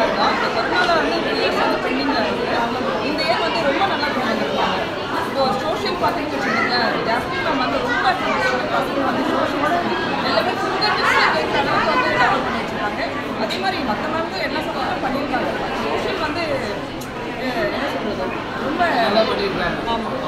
ஒரு தான் இந்த கொரோனாவில் வந்து ரிலீஸ் வந்து பெண்டிங்காக இருக்குது இந்த இயர் வந்து ரொம்ப நல்லா கொண்டு வந்திருப்பாங்க இப்போ சோஷியல் பார்த்தீங்கன்னு வச்சுக்கோங்களேன் ஜாஸ்மின் மேம் வந்து ரொம்ப பசங்க வந்து சோஷியல் எல்லாமே சுங்கர் டிப்ஸில் கேட்குற அளவுக்கு வந்து டெவலப் பண்ணி வச்சுருக்காங்க. அதே மாதிரி மற்ற மேம்க்கும் என்ன சொன்னாலும் பண்ணியிருக்காங்க. சோஷியல் வந்து என்ன சொல்கிறது ரொம்ப நல்லா பண்ணியிருக்காங்க. ஆமாம்